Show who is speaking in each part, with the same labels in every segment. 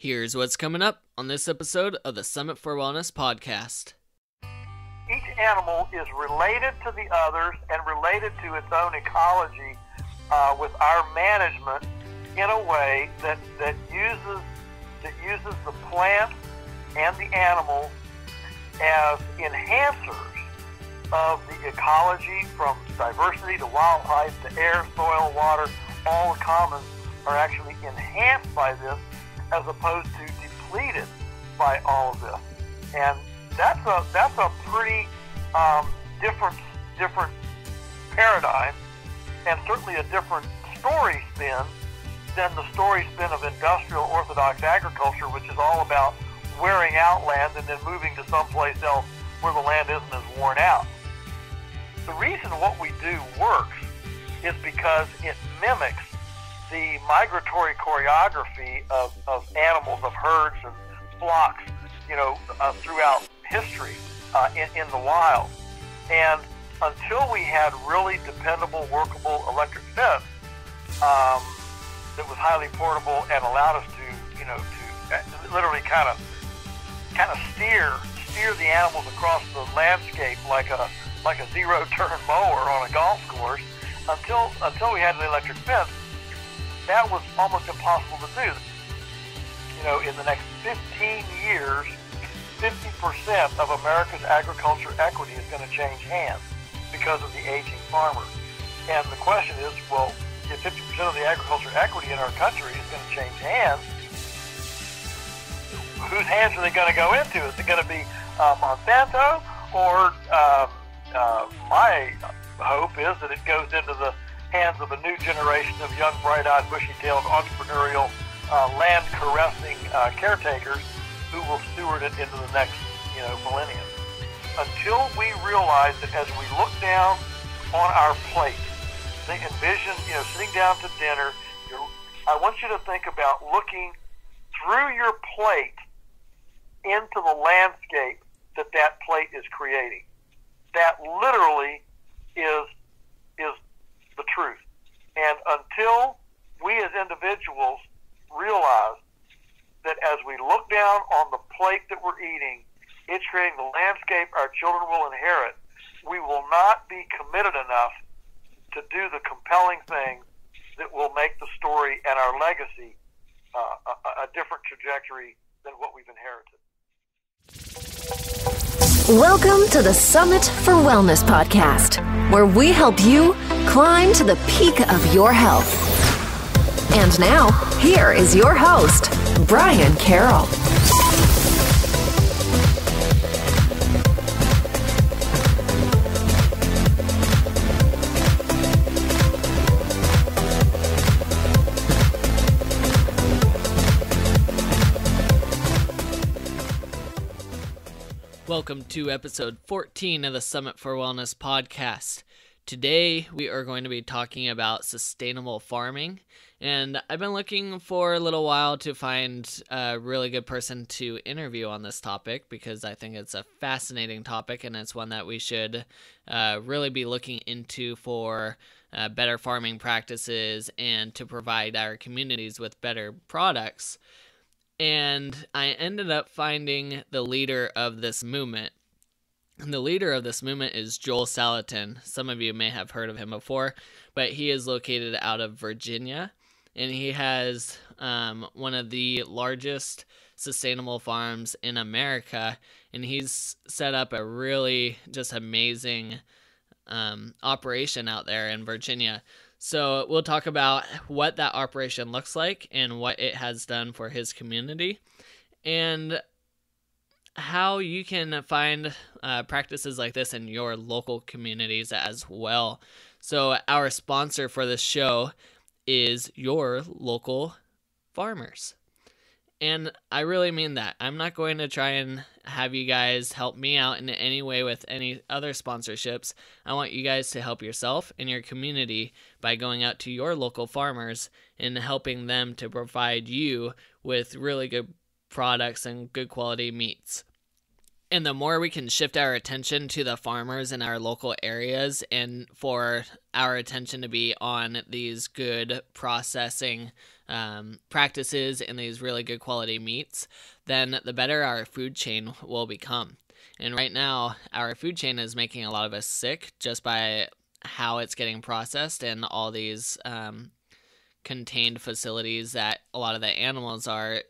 Speaker 1: Here's what's coming up on this episode of the Summit for Wellness podcast.
Speaker 2: Each animal is related to the others and related to its own ecology uh, with our management in a way that, that uses that uses the plant and the animals as enhancers of the ecology from diversity to wildlife to air, soil, water, all the commons are actually enhanced by this as opposed to depleted by all of this. And that's a that's a pretty um, different different paradigm, and certainly a different story spin than the story spin of industrial orthodox agriculture, which is all about wearing out land and then moving to someplace else where the land isn't as worn out. The reason what we do works is because it mimics the migratory choreography of, of animals, of herds and flocks, you know, uh, throughout history uh, in, in the wild. And until we had really dependable, workable electric fence um, that was highly portable and allowed us to, you know, to uh, literally kind of kind of steer steer the animals across the landscape like a like a zero turn mower on a golf course. Until until we had an electric fence, that was almost impossible to do. You know, in the next 15 years, 50% of America's agriculture equity is going to change hands because of the aging farmer. And the question is, well, if 50% of the agriculture equity in our country is going to change hands, whose hands are they going to go into? Is it going to be uh, Monsanto or uh, uh, my hope is that it goes into the hands of a new generation of young, bright-eyed, bushy-tailed, entrepreneurial, uh, land-caressing uh, caretakers who will steward it into the next, you know, millennium. Until we realize that as we look down on our plate, think, envision, you know, sitting down to dinner, I want you to think about looking through your plate into the landscape that that plate is creating. That literally is is the truth. And until we as individuals realize that as we look down on the plate that we're eating, it's creating the landscape our children will inherit, we will not be committed enough to do the compelling things that will make the story and our legacy uh, a, a different trajectory than what we've inherited.
Speaker 3: Welcome to the Summit for Wellness podcast, where we help you climb to the peak of your health. And now, here is your host, Brian Carroll.
Speaker 1: Welcome to episode 14 of the Summit for Wellness podcast. Today, we are going to be talking about sustainable farming. And I've been looking for a little while to find a really good person to interview on this topic because I think it's a fascinating topic and it's one that we should uh, really be looking into for uh, better farming practices and to provide our communities with better products and I ended up finding the leader of this movement. And the leader of this movement is Joel Salatin. Some of you may have heard of him before, but he is located out of Virginia, and he has um, one of the largest sustainable farms in America, and he's set up a really just amazing um, operation out there in Virginia. So we'll talk about what that operation looks like and what it has done for his community and how you can find uh, practices like this in your local communities as well. So, our sponsor for this show is your local farmers. And I really mean that. I'm not going to try and have you guys help me out in any way with any other sponsorships. I want you guys to help yourself and your community by going out to your local farmers and helping them to provide you with really good products and good quality meats. And the more we can shift our attention to the farmers in our local areas and for our attention to be on these good processing um, practices and these really good quality meats, then the better our food chain will become. And right now, our food chain is making a lot of us sick just by how it's getting processed and all these um, contained facilities that a lot of the animals are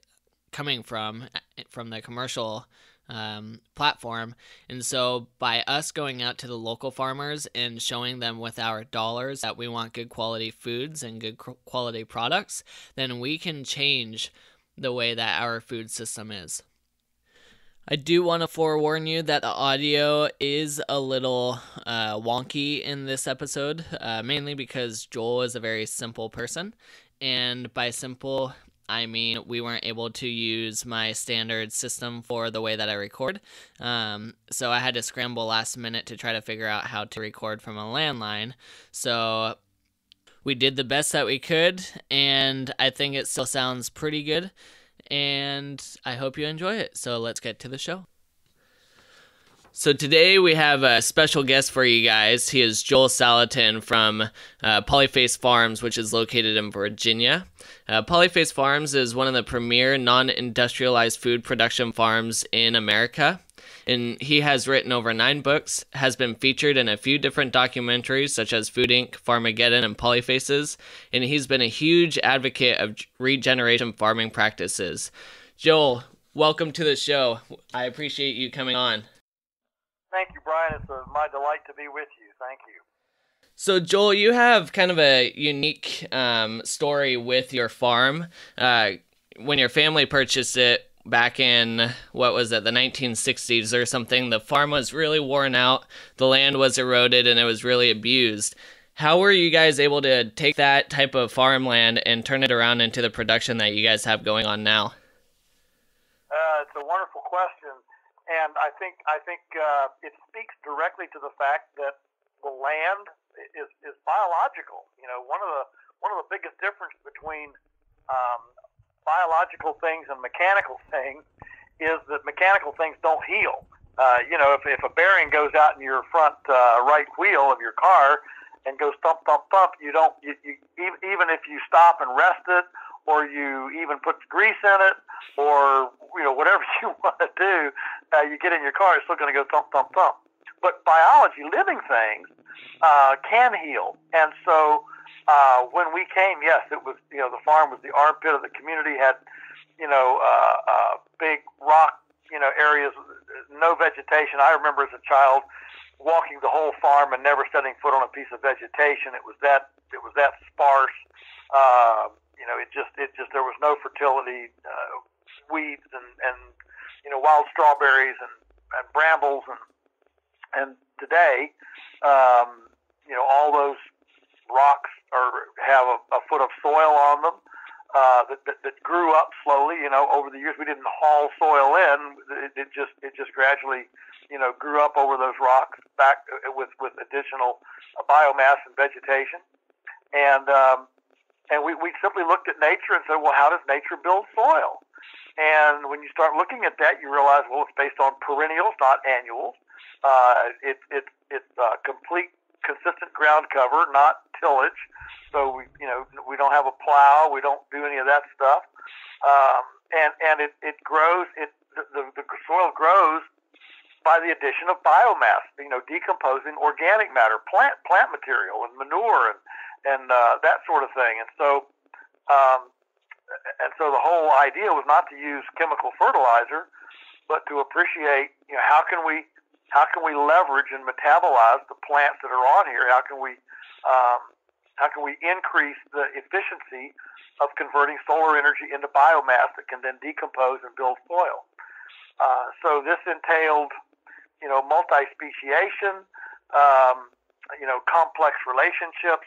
Speaker 1: coming from from the commercial um, platform. And so, by us going out to the local farmers and showing them with our dollars that we want good quality foods and good quality products, then we can change the way that our food system is. I do want to forewarn you that the audio is a little uh, wonky in this episode, uh, mainly because Joel is a very simple person. And by simple, I mean we weren't able to use my standard system for the way that I record. Um, so I had to scramble last minute to try to figure out how to record from a landline. So we did the best that we could, and I think it still sounds pretty good and I hope you enjoy it. So let's get to the show. So today we have a special guest for you guys. He is Joel Salatin from uh, Polyface Farms, which is located in Virginia. Uh, Polyface Farms is one of the premier non-industrialized food production farms in America and he has written over nine books, has been featured in a few different documentaries such as Food Inc., Farmageddon, and Polyfaces, and he's been a huge advocate of regeneration farming practices. Joel, welcome to the show. I appreciate you coming on.
Speaker 2: Thank you, Brian. It's a, my delight to be with you. Thank you.
Speaker 1: So, Joel, you have kind of a unique um, story with your farm. Uh, when your family purchased it, back in what was it the 1960s or something the farm was really worn out the land was eroded and it was really abused how were you guys able to take that type of farmland and turn it around into the production that you guys have going on now
Speaker 2: uh, it's a wonderful question and i think i think uh, it speaks directly to the fact that the land is, is biological you know one of the one of the biggest difference between um, biological things and mechanical things is that mechanical things don't heal. Uh, you know, if, if a bearing goes out in your front uh, right wheel of your car and goes thump, thump, thump, you don't, you, you, even, even if you stop and rest it or you even put grease in it or, you know, whatever you want to do, uh, you get in your car, it's still going to go thump, thump, thump. But biology, living things, uh, can heal. And so, uh, when we came, yes, it was you know the farm was the armpit of the community. Had you know uh, uh, big rock you know areas, no vegetation. I remember as a child walking the whole farm and never setting foot on a piece of vegetation. It was that it was that sparse. Uh, you know, it just it just there was no fertility, uh, weeds and and you know wild strawberries and, and brambles and and today, um, you know, all those rocks or have a, a foot of soil on them uh, that, that, that grew up slowly. You know, over the years we didn't haul soil in; it, it just it just gradually, you know, grew up over those rocks back uh, with with additional uh, biomass and vegetation, and um, and we we simply looked at nature and said, well, how does nature build soil? And when you start looking at that, you realize, well, it's based on perennials, not annuals. Uh, it, it, it's uh, complete consistent ground cover, not tillage. So we, you know, we don't have a plow. We don't do any of that stuff. Um, and and it, it grows. It the, the soil grows by the addition of biomass. You know, decomposing organic matter, plant plant material, and manure, and and uh, that sort of thing. And so, um, and so the whole idea was not to use chemical fertilizer, but to appreciate. You know, how can we how can we leverage and metabolize the plants that are on here? How can we um, how can we increase the efficiency of converting solar energy into biomass that can then decompose and build soil? Uh, so this entailed, you know, multi-speciation, um, you know, complex relationships,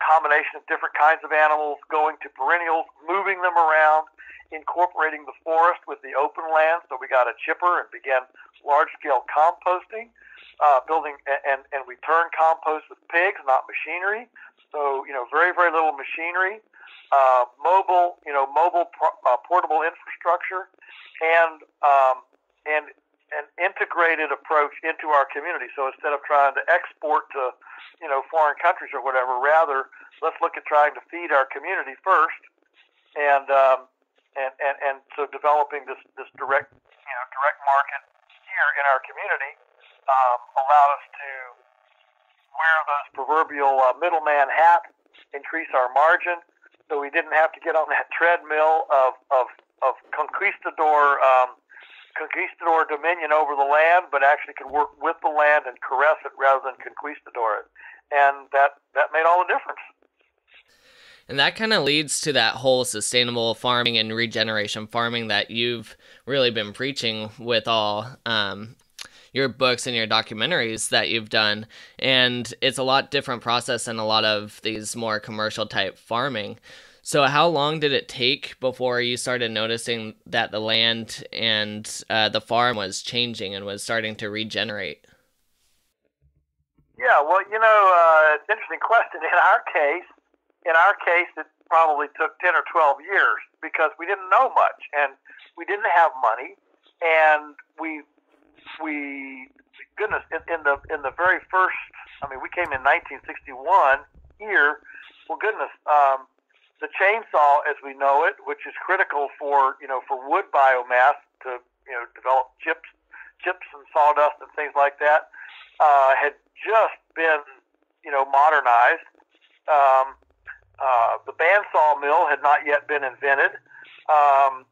Speaker 2: combination of different kinds of animals, going to perennials, moving them around, incorporating the forest with the open land. So we got a chipper and began large scale composting, uh, building and, and we turn compost with pigs, not machinery. So, you know, very, very little machinery, uh, mobile, you know, mobile uh, portable infrastructure and, um, and an integrated approach into our community. So instead of trying to export to, you know, foreign countries or whatever, rather let's look at trying to feed our community first and um, and, and and so developing this this direct you know direct market here in our community um, allowed us to wear those proverbial uh, middleman hat, increase our margin, so we didn't have to get on that treadmill of of of conquistador um, conquistador dominion over the land, but actually could work with the land and caress it rather than conquistador it, and that that made all the difference.
Speaker 1: And that kind of leads to that whole sustainable farming and regeneration farming that you've really been preaching with all um, your books and your documentaries that you've done. And it's a lot different process than a lot of these more commercial type farming. So, how long did it take before you started noticing that the land and uh, the farm was changing and was starting to regenerate?
Speaker 2: Yeah, well, you know, uh, it's an interesting question. In our case, in our case, it probably took 10 or 12 years because we didn't know much and we didn't have money and we, we, goodness, in, in the, in the very first, I mean, we came in 1961 here. Well, goodness, um, the chainsaw as we know it, which is critical for, you know, for wood biomass to, you know, develop chips, chips and sawdust and things like that, uh, had just been, you know, modernized. Um, uh, the bandsaw mill had not yet been invented. Um,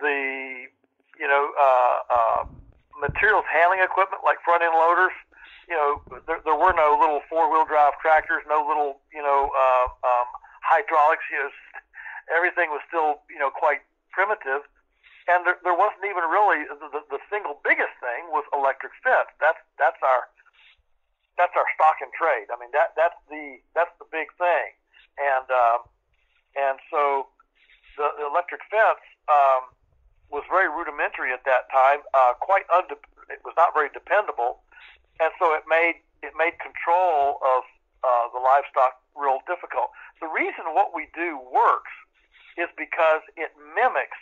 Speaker 2: the you know uh, uh, materials handling equipment like front end loaders. You know there, there were no little four wheel drive tractors, no little you know uh, hydraulics. You know everything was still you know quite primitive, and there, there wasn't even really the, the, the single biggest thing was electric fence. That's that's our that's our stock and trade. I mean that that's the that's the big thing and um, and so the, the electric fence um, was very rudimentary at that time, uh, quite undep- it was not very dependable, and so it made it made control of uh, the livestock real difficult. The reason what we do works is because it mimics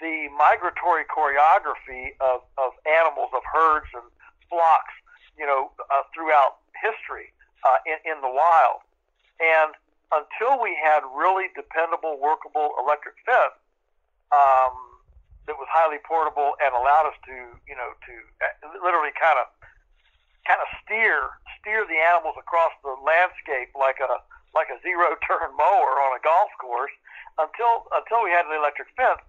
Speaker 2: the migratory choreography of, of animals, of herds and flocks, you know, uh, throughout history uh, in, in the wild. And until we had really dependable, workable electric fence um, that was highly portable and allowed us to, you know, to uh, literally kind of kind of steer steer the animals across the landscape like a like a zero turn mower on a golf course until until we had an electric fence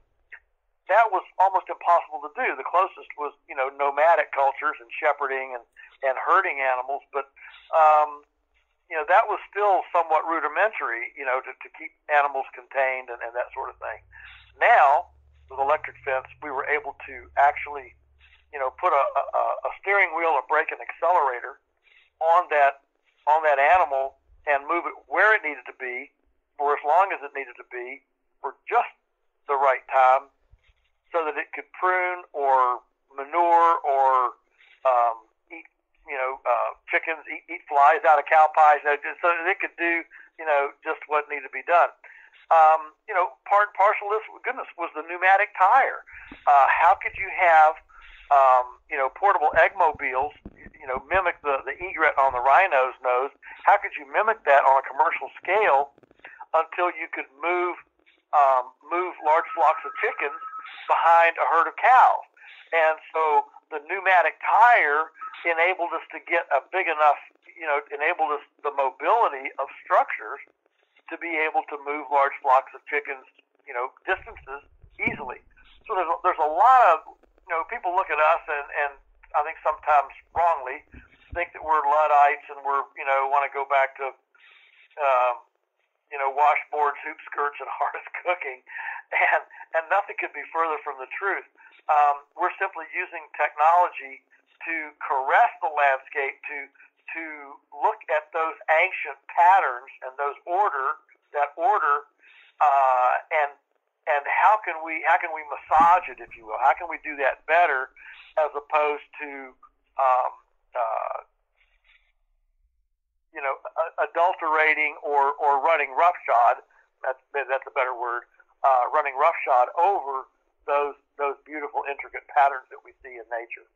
Speaker 2: that was almost impossible to do the closest was you know nomadic cultures and shepherding and and herding animals but um you know, that was still somewhat rudimentary, you know, to, to keep animals contained and, and that sort of thing. Now, with electric fence, we were able to actually, you know, put a, a, a steering wheel, a brake, and accelerator on that on that animal and move it where it needed to be for as long as it needed to be for just the right time so that it could prune or manure or um, you know, uh, chickens, eat, eat flies out of cow pies, you know, just so it could do, you know, just what needed to be done. Um, you know, part and parcel of this, goodness, was the pneumatic tire. Uh, how could you have, um, you know, portable eggmobiles, you know, mimic the, the egret on the rhino's nose? How could you mimic that on a commercial scale until you could move, um, move large flocks of chickens behind a herd of cows? And so the pneumatic tire enabled us to get a big enough, you know, enabled us the mobility of structures to be able to move large flocks of chickens, you know, distances easily. So there's a, there's a lot of, you know, people look at us and, and I think sometimes wrongly think that we're Luddites and we're, you know, want to go back to, um, you know, washboards, hoop skirts, and hearth cooking, and and nothing could be further from the truth. Um, we're simply using technology to caress the landscape, to to look at those ancient patterns and those order that order, uh, and and how can we how can we massage it, if you will? How can we do that better, as opposed to um, uh, you know adulterating or or running roughshod? That's that's a better word. Uh, running roughshod over those those beautiful intricate patterns that we see in nature.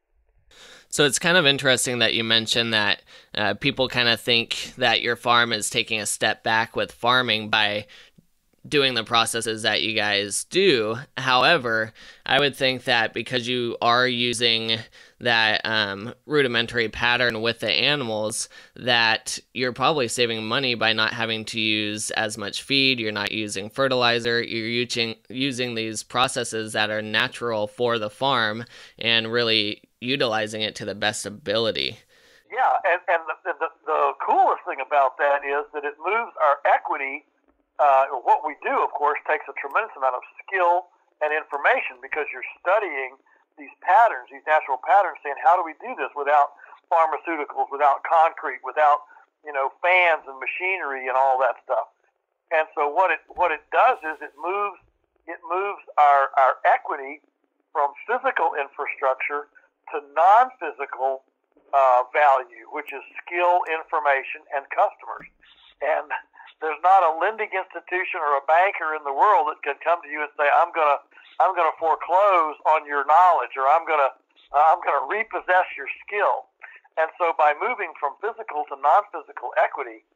Speaker 1: So it's kind of interesting that you mentioned that uh, people kind of think that your farm is taking a step back with farming by doing the processes that you guys do. However, I would think that because you are using that um, rudimentary pattern with the animals, that you're probably saving money by not having to use as much feed. You're not using fertilizer. You're using using these processes that are natural for the farm and really utilizing it to the best ability.
Speaker 2: Yeah, and, and the, the, the coolest thing about that is that it moves our equity uh, what we do, of course, takes a tremendous amount of skill and information because you're studying these patterns, these natural patterns, saying how do we do this without pharmaceuticals, without concrete, without you know fans and machinery and all that stuff. And so what it what it does is it moves it moves our our equity from physical infrastructure to non-physical uh, value, which is skill, information, and customers. And there's not a lending institution or a banker in the world that can come to you and say, "I'm gonna, I'm gonna foreclose on your knowledge, or I'm gonna, uh, I'm gonna repossess your skill." And so, by moving from physical to non-physical equity,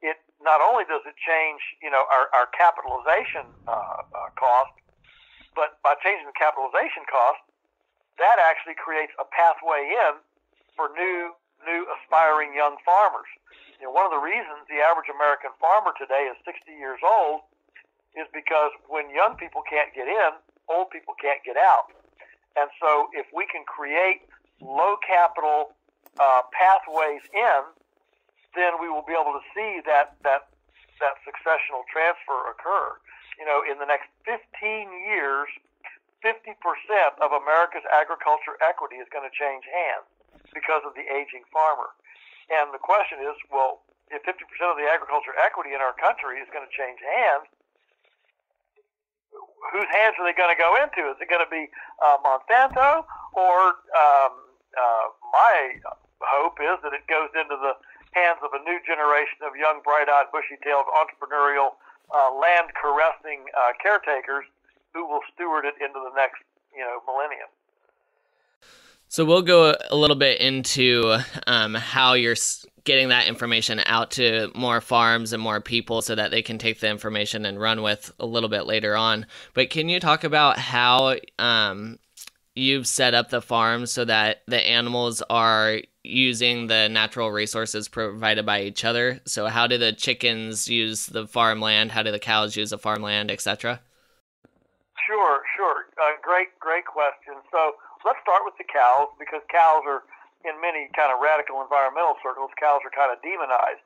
Speaker 2: it not only does it change, you know, our, our capitalization uh, uh, cost, but by changing the capitalization cost, that actually creates a pathway in for new, new aspiring young farmers. You know, one of the reasons the average American farmer today is 60 years old is because when young people can't get in, old people can't get out. And so if we can create low capital uh, pathways in, then we will be able to see that, that, that successional transfer occur. You know, in the next 15 years, 50% of America's agriculture equity is going to change hands because of the aging farmer. And the question is, well, if 50% of the agriculture equity in our country is going to change hands, whose hands are they going to go into? Is it going to be uh, Monsanto or um, uh, my hope is that it goes into the hands of a new generation of young, bright-eyed, bushy-tailed, entrepreneurial, uh, land-caressing uh, caretakers who will steward it into the next, you know, millennium.
Speaker 1: So we'll go a little bit into um, how you're getting that information out to more farms and more people so that they can take the information and run with a little bit later on. But can you talk about how um, you've set up the farm so that the animals are using the natural resources provided by each other? So how do the chickens use the farmland? How do the cows use the farmland, etc.?
Speaker 2: Sure, sure. Uh, great, great question. So let's start with the cows because cows are, in many kind of radical environmental circles, cows are kind of demonized.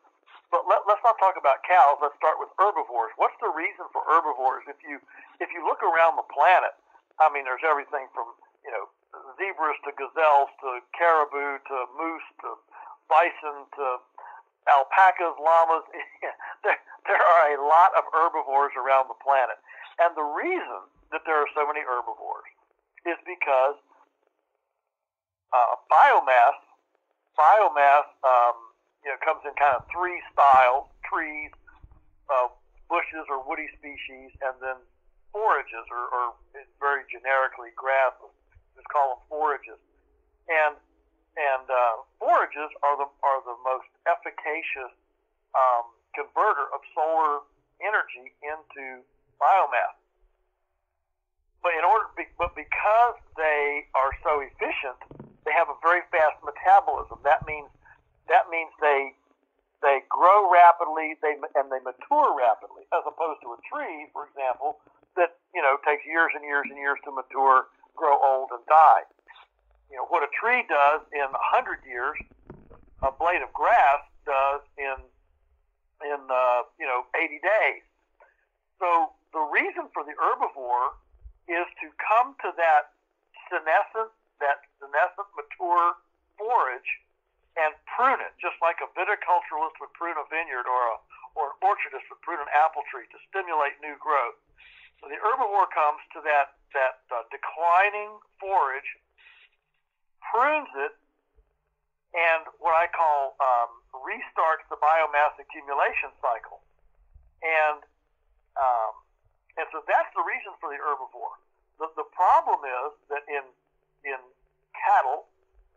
Speaker 2: But let, let's not talk about cows. Let's start with herbivores. What's the reason for herbivores? If you if you look around the planet, I mean, there's everything from you know zebras to gazelles to caribou to moose to bison to alpacas, llamas. there, there are a lot of herbivores around the planet. And the reason that there are so many herbivores is because uh, biomass, biomass, um, you know, comes in kind of three styles: trees, uh, bushes or woody species, and then forages, or, or very generically grass. Just call them forages. And and uh, forages are the are the most efficacious um, converter of solar energy into biomass. But in order, but because they are so efficient, they have a very fast metabolism. That means that means they they grow rapidly, they and they mature rapidly, as opposed to a tree, for example, that you know takes years and years and years to mature, grow old, and die. You know what a tree does in a hundred years, a blade of grass does in in uh, you know 80 days. So the reason for the herbivore is to come to that senescent that senescent mature forage and prune it, just like a viticulturalist would prune a vineyard or a or an orchardist would prune an apple tree to stimulate new growth. So the herbivore comes to that that uh, declining forage, prunes it, and what I call um, restarts the biomass accumulation cycle. And um, and so that's the reason for the herbivore. The, the problem is that in in cattle,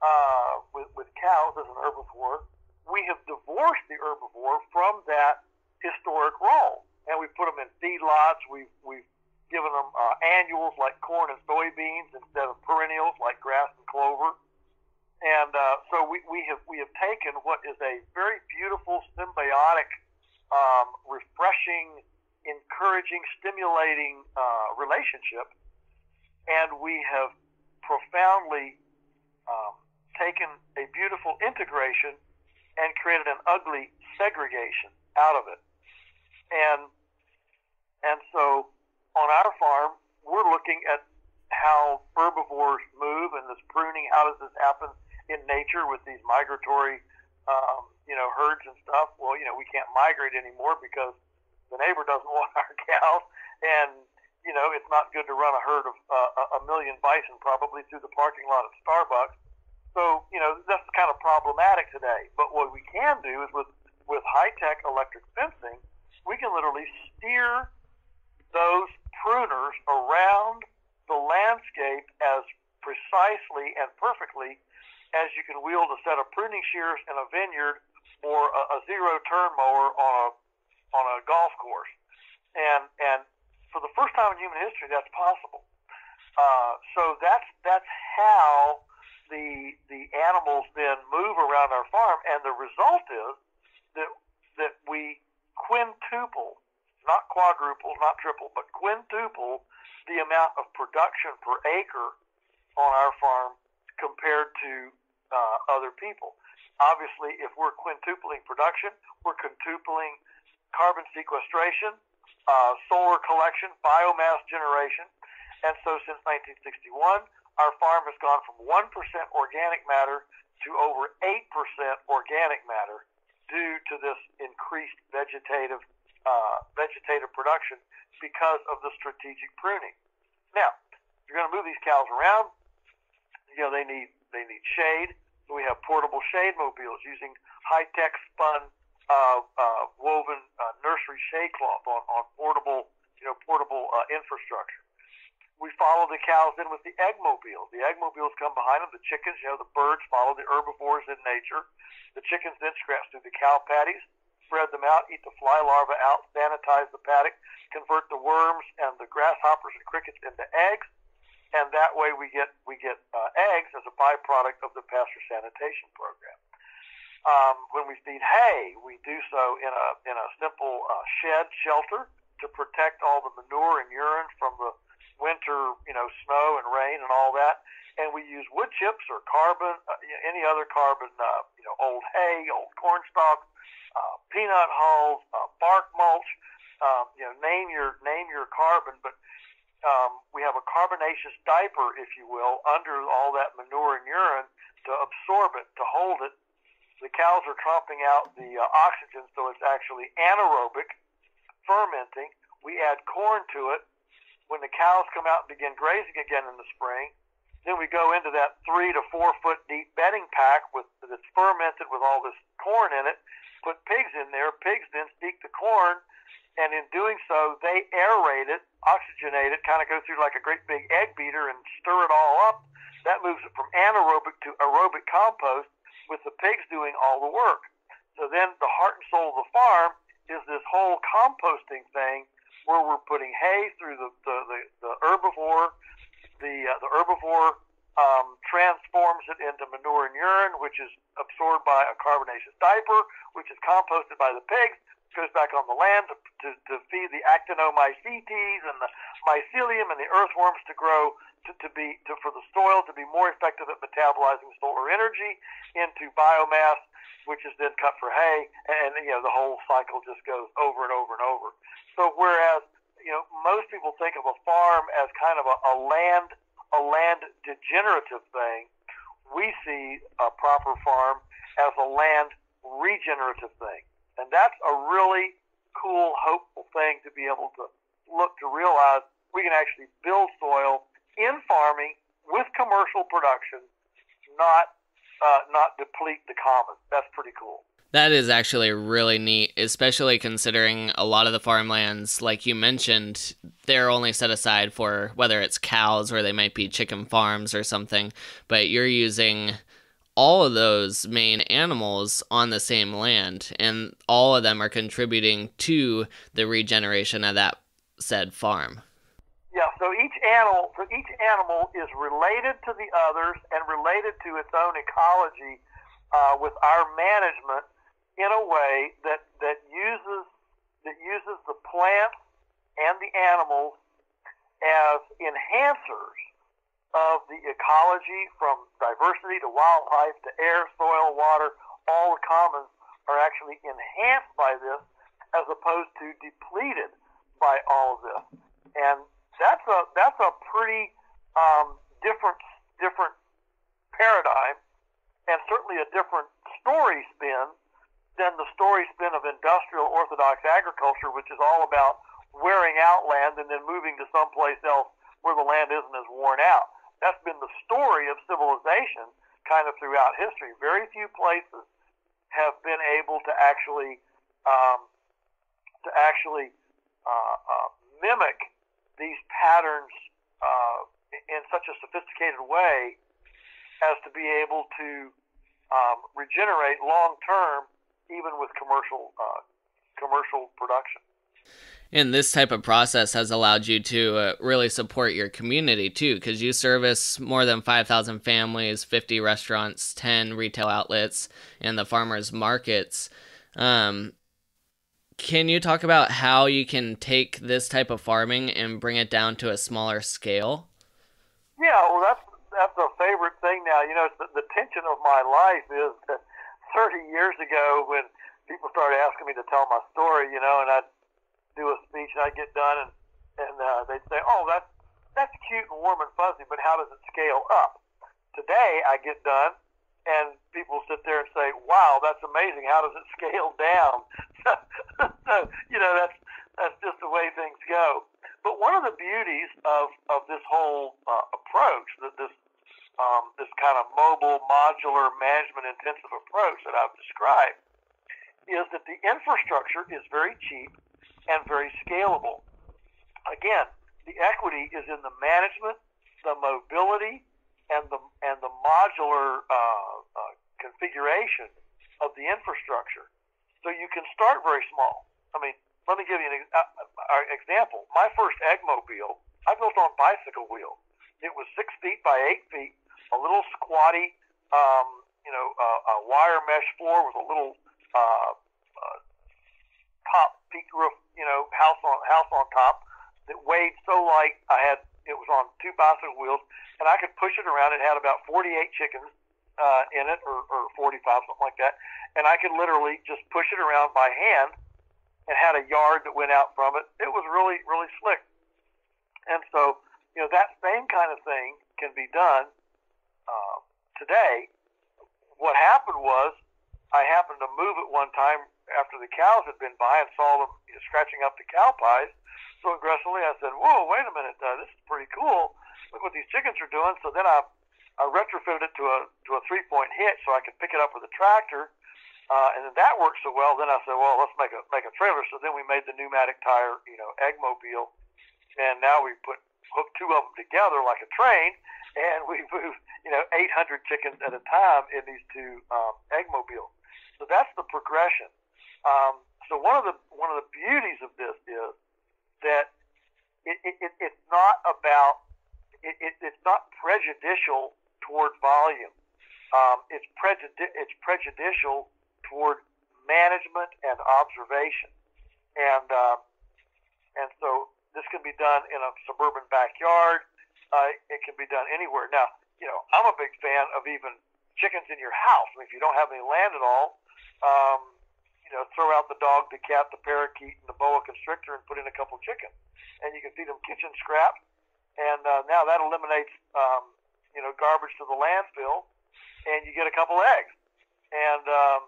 Speaker 2: uh, with, with cows as an herbivore, we have divorced the herbivore from that historic role. and we've put them in feedlots. We've we've given them uh, annuals like corn and soybeans instead of perennials like grass and clover. And uh, so we, we have we have taken what is a very beautiful, symbiotic, um, refreshing, encouraging, stimulating uh, relationship, and we have profoundly um, taken a beautiful integration and created an ugly segregation out of it. And and so on our farm, we're looking at how herbivores move and this pruning. How does this happen in nature with these migratory, um, you know, herds and stuff? Well, you know, we can't migrate anymore because the neighbor doesn't want our cows, and you know, it's not good to run a herd of uh, a million bison probably through the parking lot at Starbucks. So, you know, that's kind of problematic today. But what we can do is with with high tech electric fencing, we can literally steer those pruners around the landscape as precisely and perfectly as you can wield a set of pruning shears in a vineyard or a, a zero turn mower on a on a golf course. And and for the first time in human history, that's possible. Uh, so that's that's how the the animals then move around our farm, and the result is that that we quintuple not quadruple, not triple, but quintuple the amount of production per acre on our farm compared to uh, other people. Obviously, if we're quintupling production, we're quintupling carbon sequestration, uh, solar collection, biomass generation. And so since 1961, our farm has gone from 1% organic matter to over 8% organic matter due to this increased vegetative uh, vegetative production because of the strategic pruning. Now, you're going to move these cows around, you know they need they need shade. We have portable shade mobiles using high tech spun uh, uh, woven uh, nursery shade cloth on, on portable you know portable uh, infrastructure. We follow the cows in with the egg mobiles. The egg mobiles come behind them. The chickens, you know, the birds follow the herbivores in nature. The chickens then scratch through the cow patties spread them out, eat the fly larvae out, sanitize the paddock, convert the worms and the grasshoppers and crickets into eggs, and that way we get we get uh, eggs as a byproduct of the pasture sanitation program. Um, when we feed hay, we do so in a in a simple uh, shed shelter to protect all the manure and urine from the winter, you know, snow and rain and all that. And we use wood chips or carbon, uh, any other carbon, uh, you know, old hay, old corn stalks, uh, peanut hulls, uh, bark mulch. Um, you know, name your name your carbon, but um, we have a carbonaceous diaper, if you will, under all that manure and urine to absorb it, to hold it. The cows are trumping out the uh, oxygen, so it's actually anaerobic, fermenting. We add corn to it. When the cows come out and begin grazing again in the spring, then we go into that three to four foot deep bedding pack with that's fermented with all this corn in it, put pigs in there. Pigs then speak the corn, and in doing so, they aerate it, oxygenate it, kind of go through like a great big egg beater and stir it all up. That moves it from anaerobic to aerobic compost, with the pigs doing all the work. So then, the heart and soul of the farm is this whole composting thing where we're putting hay through the the, the, the herbivore. The uh, the herbivore um, transforms it into manure and urine, which is absorbed by a carbonaceous diaper, which is composted by the pigs, goes back on the land to, to, to feed the actinomycetes and the mycelium and the earthworms to grow to, to be to, for the soil to be more effective at metabolizing solar energy into biomass, which is then cut for hay, and you know the whole cycle just goes over and over and over. So whereas you know most people think of a farm as kind of a, a land a land degenerative thing, we see a proper farm as a land regenerative thing. And that's a really cool, hopeful thing to be able to look to realize we can actually build soil in farming with commercial production, not uh, not deplete the commons. That's pretty cool.
Speaker 1: That is actually really neat, especially considering a lot of the farmlands, like you mentioned, they're only set aside for whether it's cows or they might be chicken farms or something, but you're using all of those main animals on the same land, and all of them are contributing to the regeneration of that said farm.
Speaker 2: Yeah, so each animal, so each animal is related to the others and related to its own ecology uh, with our management in a way that that uses that uses the plants and the animals as enhancers of the ecology from diversity to wildlife to air, soil, water, all the commons are actually enhanced by this as opposed to depleted by all of this. And that's a that's a pretty um, different different paradigm and certainly a different story spin than the story spin of industrial orthodox agriculture, which is all about wearing out land and then moving to someplace else where the land isn't as worn out. That's been the story of civilization kind of throughout history. Very few places have been able to actually um, to actually uh, uh, mimic these patterns uh, in such a sophisticated way as to be able to um, regenerate long term even with commercial uh, commercial production.
Speaker 1: And this type of process has allowed you to uh, really support your community too, because you service more than 5,000 families, 50 restaurants, 10 retail outlets, and the farmers markets. Um, can you talk about how you can take this type of farming and bring it down to a smaller scale?
Speaker 2: Yeah, well, that's that's a favorite thing now. You know, the, the tension of my life is that 30 years ago when people started asking me to tell my story, you know, and I'd do a speech and I'd get done and, and uh, they'd say, oh, that's, that's cute and warm and fuzzy, but how does it scale up? Today I get done and people sit there and say, wow, that's amazing. How does it scale down? so, you know, that's, that's just the way things go. But one of the beauties of, of this whole uh, approach, that this um, this kind of mobile, modular, management intensive approach that I've described is that the infrastructure is very cheap and very scalable. Again, the equity is in the management, the mobility, and the and the modular uh, uh, configuration of the infrastructure. So you can start very small. I mean, let me give you an uh, uh, example. My first eggmobile, I built on bicycle wheels. It was six feet by eight feet a little squatty, um, you know, uh, a wire mesh floor with a little uh, uh, top peak roof, you know, house on house on top that weighed so light. I had it was on two bicycle wheels, and I could push it around. It had about 48 chickens uh, in it, or, or 45, something like that, and I could literally just push it around by hand, and had a yard that went out from it. It was really really slick, and so you know that same kind of thing can be done uh, today, what happened was I happened to move it one time after the cows had been by and saw them scratching up the cow pies so aggressively. I said, "Whoa, wait a minute! Uh, this is pretty cool. Look what these chickens are doing." So then I, I retrofitted it to a to a three point hitch so I could pick it up with a tractor. Uh, and then that worked so well. Then I said, "Well, let's make a make a trailer." So then we made the pneumatic tire, you know, eggmobile, and now we put hook two of them together like a train, and we move, you know, 800 chickens at a time in these two um, eggmobiles. So that's the progression. Um, so one of the one of the beauties of this is that it, it, it, it's not about it, it, it's not prejudicial toward volume. Um, it's prejudi- it's prejudicial toward management and observation, and uh, and so this can be done in a suburban backyard. Uh, it can be done anywhere. Now, you know, I'm a big fan of even chickens in your house. I mean, if you don't have any land at all, um, you know, throw out the dog, the cat, the parakeet, and the boa constrictor, and put in a couple chickens, and you can feed them kitchen scrap. And uh, now that eliminates, um, you know, garbage to the landfill, and you get a couple eggs. And um,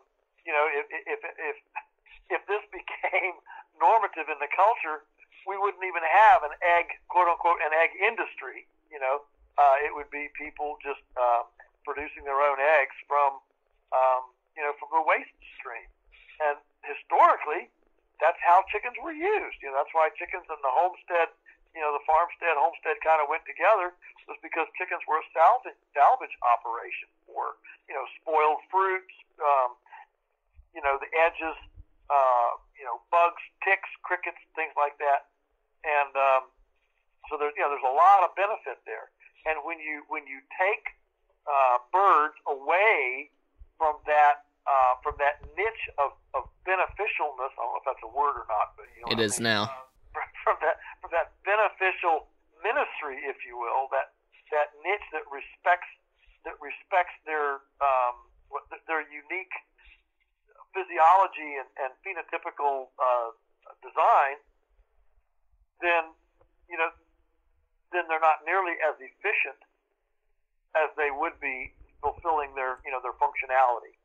Speaker 2: you know, if if if if this became normative in the culture, we wouldn't even have an egg, quote unquote, an egg industry. You know, uh, it would be people just uh, producing their own eggs from, um, you know, from the waste stream. And historically, that's how chickens were used. You know, that's why chickens in the homestead you know the farmstead homestead kind of went together was because chickens were a salvage salvage operation for you know spoiled fruits, um, you know the edges, uh, you know bugs, ticks, crickets, things like that, and um, so there's you know there's a lot of benefit there. And when you when you take uh, birds away from that uh, from that niche of, of beneficialness, I don't know if that's a word or not, but you know
Speaker 1: it is I mean? now.
Speaker 2: Uh, from that from that beneficial ministry, if you will, that that niche that respects that respects their um, their unique physiology and, and phenotypical uh, design, then you know then they're not nearly as efficient as they would be fulfilling their you know their functionality.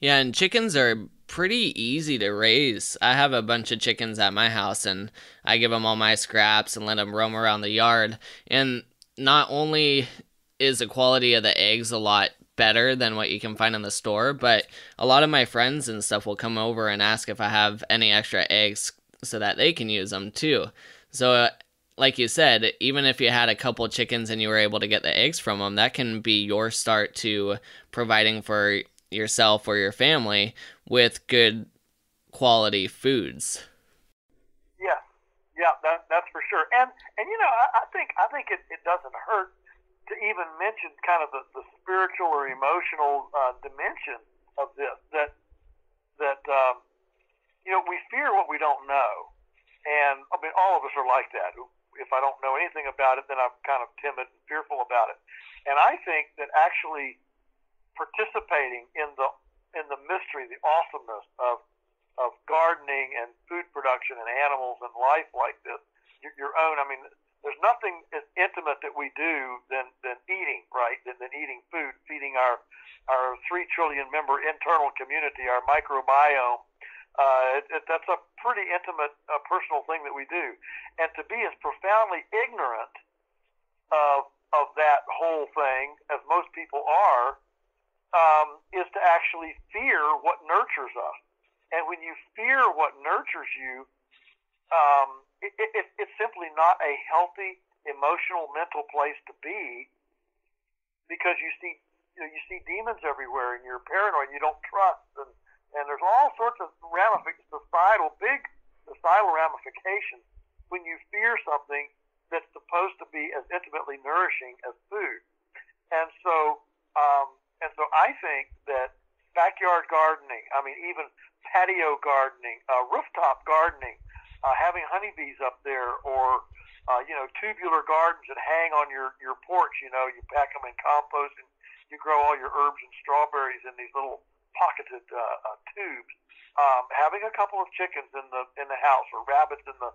Speaker 1: Yeah, and chickens are pretty easy to raise. I have a bunch of chickens at my house, and I give them all my scraps and let them roam around the yard. And not only is the quality of the eggs a lot better than what you can find in the store, but a lot of my friends and stuff will come over and ask if I have any extra eggs so that they can use them too. So uh, like you said, even if you had a couple chickens and you were able to get the eggs from them, that can be your start to providing for yourself or your family with good quality foods.
Speaker 2: Yeah, yeah, that, that's for sure. And and you know, I, I think I think it, it doesn't hurt to even mention kind of the, the spiritual or emotional uh, dimension of this. That that um, you know we fear what we don't know, and I mean all of us are like that if I don't know anything about it, then I'm kind of timid and fearful about it. And I think that actually participating in the in the mystery, the awesomeness of of gardening and food production and animals and life like this, your, your own. I mean, there's nothing as intimate that we do than than eating, right? Than, than eating food, feeding our our three trillion member internal community, our microbiome uh, it, it, that's a pretty intimate, uh, personal thing that we do, and to be as profoundly ignorant of of that whole thing as most people are, um, is to actually fear what nurtures us. And when you fear what nurtures you, um, it, it, it's simply not a healthy emotional, mental place to be because you see you, know, you see demons everywhere and you're paranoid. You don't trust and and there's all sorts of ramifications, societal, big societal ramifications when you fear something that's supposed to be as intimately nourishing as food. And so, um, and so I think that backyard gardening, I mean, even patio gardening, uh, rooftop gardening, uh, having honeybees up there, or uh, you know, tubular gardens that hang on your your porch. You know, you pack them in compost and you grow all your herbs and strawberries in these little pocketed uh, uh, tubes. Um, having a couple of chickens in the in the house or rabbits in the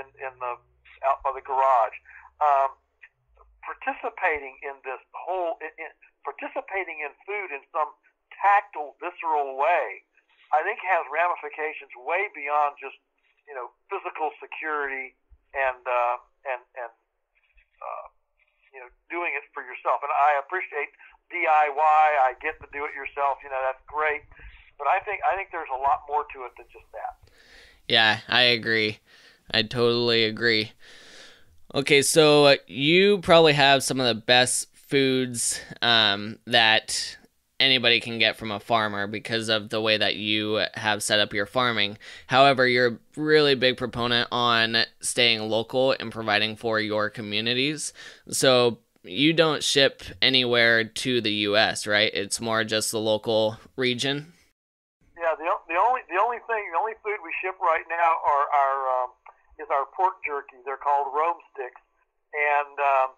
Speaker 2: in in the out by the garage. Um, participating in this whole in, in, participating in food in some tactile, visceral way, I think has ramifications way beyond just you know physical security and uh, and and uh, you know doing it for yourself. And I appreciate DIY. I get the do it yourself. You know, that's great. But I think I think there's a lot more to it than just that.
Speaker 1: Yeah, I agree. I totally agree. Okay, so uh, you probably have some of the best foods um, that anybody can get from a farmer because of the way that you have set up your farming. However, you're a really big proponent on staying local and providing for your communities. So you don't ship anywhere to the U.S., right? It's more just the local region.
Speaker 2: Yeah, the, the only the only thing the only food we ship right now are our um, is our pork jerky. They're called Rome sticks, and um,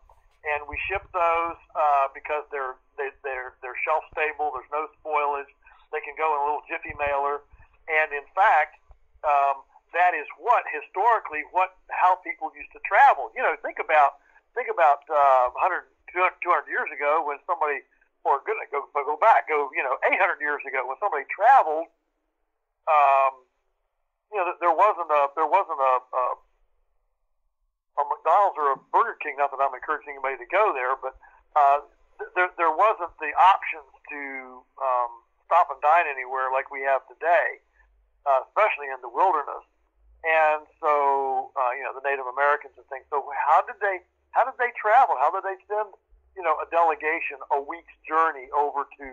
Speaker 2: and we ship those uh, because they're they, they're they're shelf stable. There's no spoilage. They can go in a little jiffy mailer, and in fact, um, that is what historically what how people used to travel. You know, think about think about uh, 100, 200, 200 years ago when somebody, or good, go, go back, go, you know, 800 years ago when somebody traveled, um, you know, there wasn't a, there wasn't a, a, a McDonald's or a Burger King. Not that I'm encouraging anybody to go there, but uh, there, there wasn't the options to um, stop and dine anywhere like we have today, uh, especially in the wilderness. and so uh, you know the Native Americans and things. So how did they how did they travel? How did they send you know a delegation a week's journey over to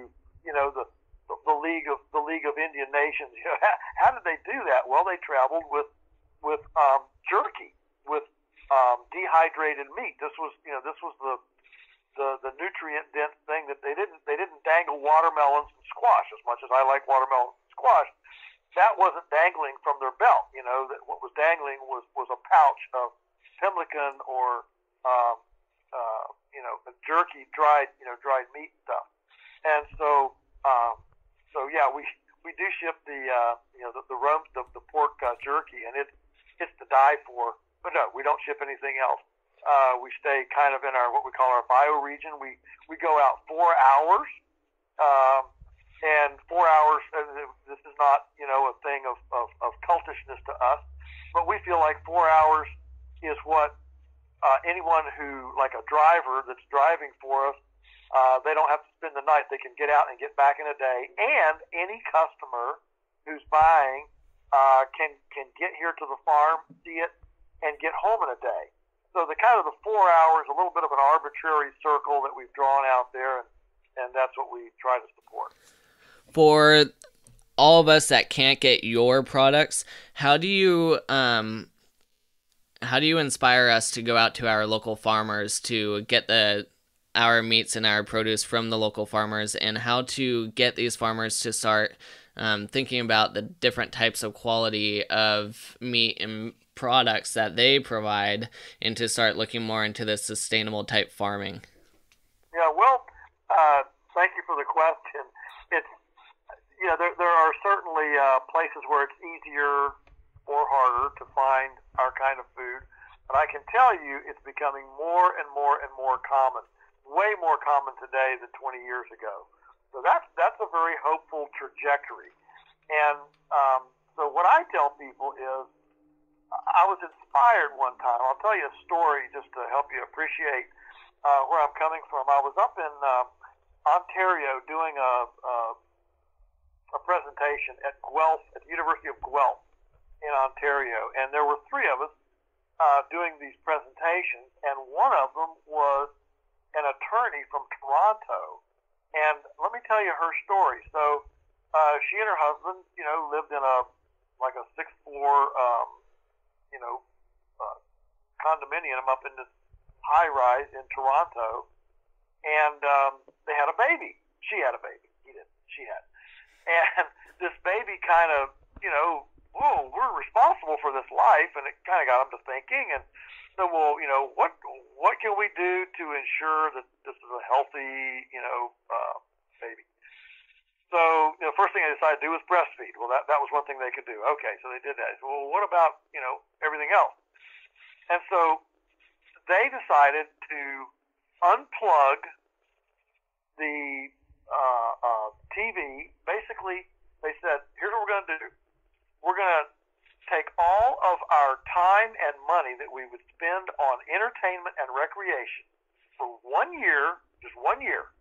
Speaker 2: you know the the League of the League of Indian Nations? how did they do that? Well, they traveled with with um, jerky, with um, dehydrated meat. This was you know this was the the, the nutrient dense thing that they didn't they didn't dangle watermelons and squash as much as I like watermelon and squash that wasn't dangling from their belt. You know, that what was dangling was was a pouch of pemmican or um, uh, you know jerky, dried you know dried meat stuff. And so um, so yeah, we we do ship the uh, you know the the, rum, the, the pork uh, jerky, and it's it's to die for. We don't ship anything else. Uh, we stay kind of in our what we call our bioregion. We we go out four hours. Um, and four hours. This is not, you know, a thing of, of, of cultishness to us, but we feel like four hours is what uh, anyone who, like a driver that's driving for us, uh, they don't have to spend the night. They can get out and get back in a day. And any customer who's buying uh, can can get here to the farm, see it, and get home in a day. So the kind of the four hours, a little bit of an arbitrary circle that we've drawn out there, and, and that's what we try to support
Speaker 1: for all of us that can't get your products, how do you um how do you inspire us to go out to our local farmers to get the our meats and our produce from the local farmers and how to get these farmers to start um, thinking about the different types of quality of meat and products that they provide and to start looking more into the sustainable type farming
Speaker 2: yeah well uh, thank you for the question it's yeah, there, there are certainly uh, places where it's easier or harder to find our kind of food. But I can tell you it's becoming more and more and more common, way more common today than 20 years ago. So that's, that's a very hopeful trajectory. And um, so what I tell people is I was inspired one time. I'll tell you a story just to help you appreciate uh, where I'm coming from. I was up in uh, Ontario doing a, a a presentation at Guelph, at the University of Guelph in Ontario, and there were three of us uh, doing these presentations, and one of them was an attorney from Toronto. And let me tell you her story. So uh, she and her husband, you know, lived in a like a sixth floor, um, you know, uh, condominium up in this high rise in Toronto, and um, they had a baby. She had a baby. He didn't. She had and this baby kind of, you know, whoa, we're responsible for this life, and it kind of got him to thinking. And so, well, you know, what what can we do to ensure that this is a healthy, you know, uh, baby? So, you know, first thing I decided to do was breastfeed. Well, that that was one thing they could do. Okay, so they did that. So, well, what about you know everything else? And so they decided to unplug the uh, uh, TV, basically they said, here's what we're going to do. We're going to take all of our time and money that we would spend on entertainment and recreation for one year, just one year,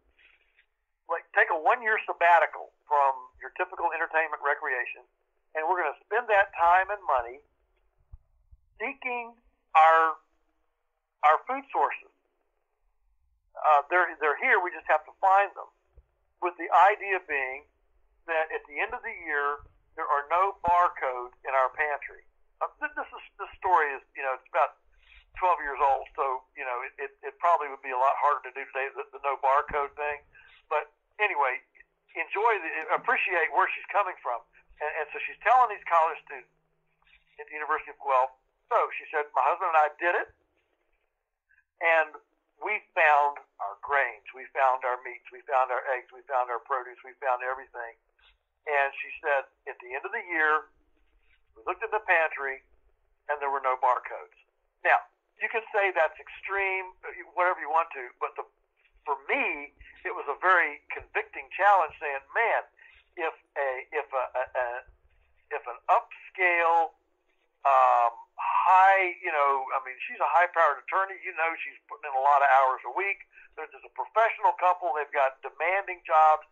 Speaker 2: like take a one year sabbatical from your typical entertainment recreation, and we're going to spend that time and money seeking our our food sources. Uh, they're they're here. We just have to find them with the idea being that at the end of the year, there are no barcodes in our pantry. Uh, this is this story is you know it's about 12 years old, so you know it, it, it probably would be a lot harder to do today the, the no barcode thing. But anyway, enjoy the appreciate where she's coming from, and, and so she's telling these college students at the University of Guelph. So she said, my husband and I did it, and we found our grains, we found our meats, we found our eggs, we found our produce, we found everything. And she said, at the end of the year, we looked at the pantry, and there were no barcodes. Now, you can say that's extreme, whatever you want to, but the, for me, it was a very convicting challenge saying, man, if a if a, a, a if an upscale um, high, you know, I mean, she's a high-powered attorney. You know, she's putting in a lot of hours a week. There's a professional couple. They've got demanding jobs.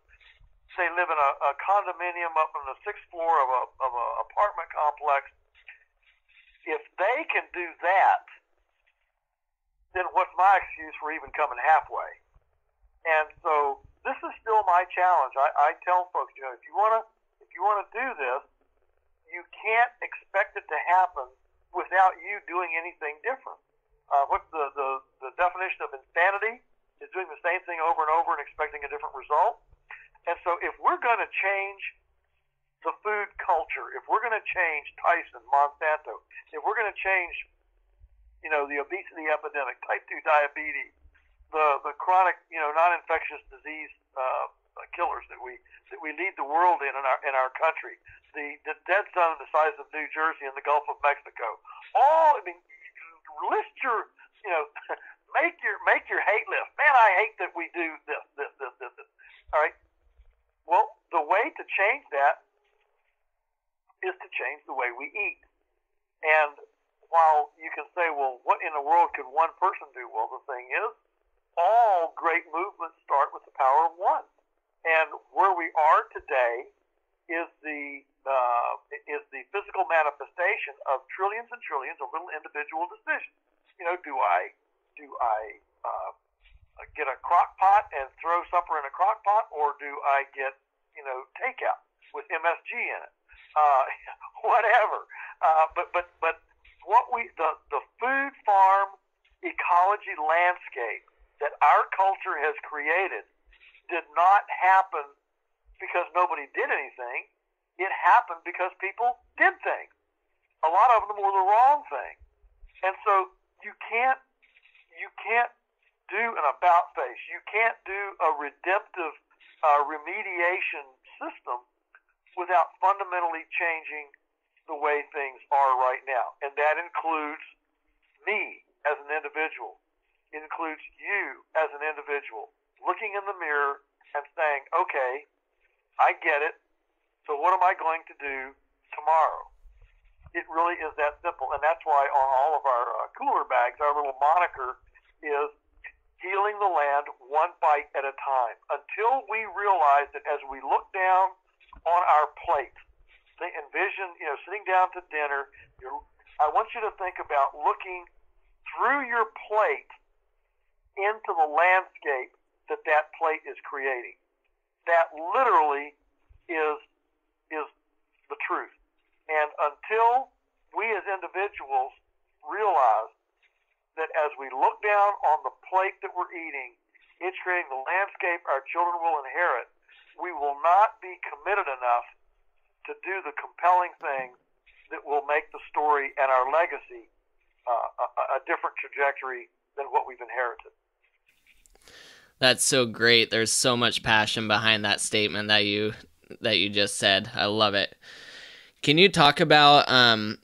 Speaker 2: They live in a, a condominium up on the sixth floor of a of an apartment complex. if they can do that, then what's my excuse for even coming halfway? And so this is still my challenge. I, I tell folks, you know, if you want to if you want to do this, you can't expect it to happen without you doing anything different. Uh, what's the, the, the definition of insanity? Is doing the same thing over and over and expecting a different result. And so if we're going to change the food culture, if we're going to change Tyson, Monsanto, if we're going to change, you know, the obesity epidemic, type 2 diabetes, the, the chronic, you know, non-infectious disease uh, killers that we that we lead the world in in our in our country, the the dead zone the size of New Jersey and the Gulf of Mexico. All I mean, list your, you know, make your make your hate list. Man, I hate that we do this, this, this, this, this. All right. Well, the way to change that is to change the way we eat. And while you can say, well, what in the world could one person do? Well, the thing is, all great movements start with the power of one. And where we are today is the uh, is the physical manifestation of trillions and trillions of little individual decisions. You know, do I do I uh, get a crock pot and throw supper in a crock pot, or do I get you know takeout with MSG in it? Uh, whatever. Uh, but but but what we the the food farm ecology landscape that our culture has created did not happen because nobody did anything. It happened because people did things. A lot of them were the wrong thing. And so you can't you can't do an about face. You can't do a redemptive uh, remediation system without fundamentally changing the way things are right now. And that includes me as an individual. Includes you as an individual looking in the mirror and saying, okay, I get it. So what am I going to do tomorrow? It really is that simple. And that's why on all of our uh, cooler bags, our little moniker is healing the land one bite at a time until we realize that as we look down on our plate, they envision, you know, sitting down to dinner. I want you to think about looking through your plate into the landscape that that plate is creating. That literally is is the truth. And until we as individuals realize that as we look down on the plate that we're eating, it's creating the landscape our children will inherit, we will not be committed enough to do the compelling things that will make the story and our legacy uh, a, a different trajectory than what we've inherited.
Speaker 1: That's so great. There's so much passion behind that statement that you that you just said. I love it. Can you talk about um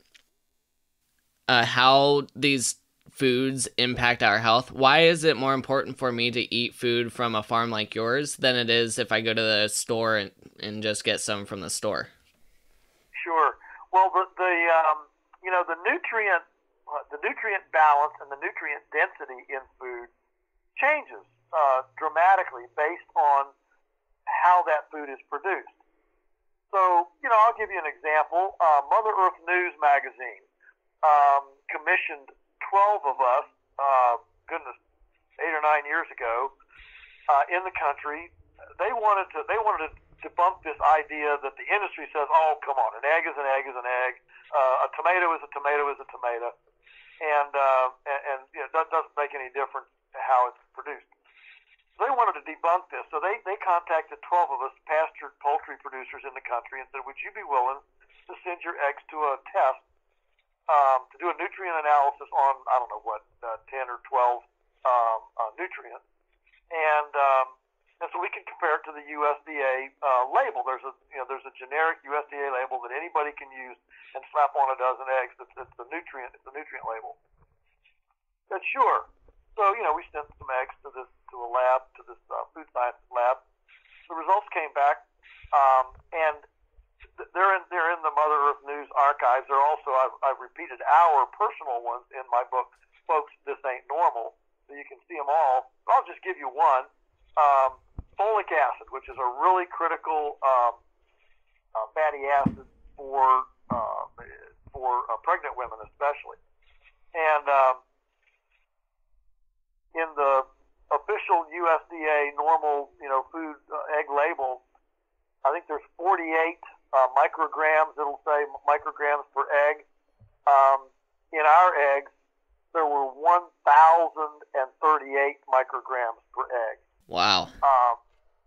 Speaker 1: uh, how these foods impact our health? Why is it more important for me to eat food from a farm like yours than it is if I go to the store and, and just get some from the store?
Speaker 2: Sure. Well, the, the um, you know the nutrient uh, the nutrient balance and the nutrient density in food changes uh, dramatically based on how that food is produced. So, you know, I'll give you an example. Uh, Mother Earth News magazine um, commissioned 12 of us, uh, goodness, eight or nine years ago, uh, in the country. They wanted to they wanted to debunk this idea that the industry says, "Oh, come on, an egg is an egg is an egg, uh, a tomato is a tomato is a tomato," and uh, and, and you know, that doesn't make any difference how it's produced they wanted to debunk this. So they, they contacted 12 of us pastured poultry producers in the country and said, would you be willing to send your eggs to a test um, to do a nutrient analysis on, I don't know what, uh, 10 or 12 um, uh, nutrients? And, um, and so we can compare it to the USDA uh, label. There's a, you know, there's a generic USDA label that anybody can use and slap on a dozen eggs. It's, it's the nutrient, it's the nutrient label. Said, sure. So, you know, we sent some eggs to this to a lab, to this uh, food science lab. The results came back, um, and they're in they're in the Mother Earth News archives. They're also I've, I've repeated our personal ones in my book, folks. This ain't normal, so you can see them all. I'll just give you one. Um, folic acid, which is a really critical um, uh, fatty acid for uh, for uh, pregnant women especially. And um, in the official USDA normal, you know, food uh, egg label, I think there's 48 uh, micrograms. It'll say micrograms per egg. Um, in our eggs, there were 1,038 micrograms per egg.
Speaker 1: Wow.
Speaker 2: Um,